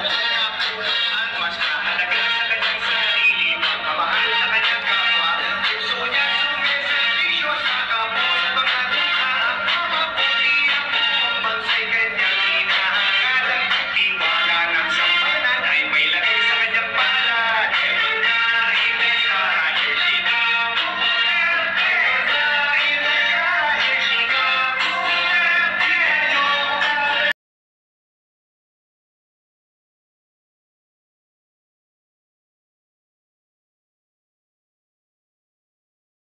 Amen.